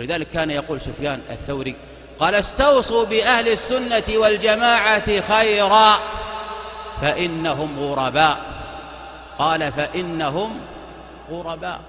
ولذلك كان يقول سفيان الثوري قال استوصوا بأهل السنة والجماعة خيرا فإنهم غرباء. قال فإنهم غرباء.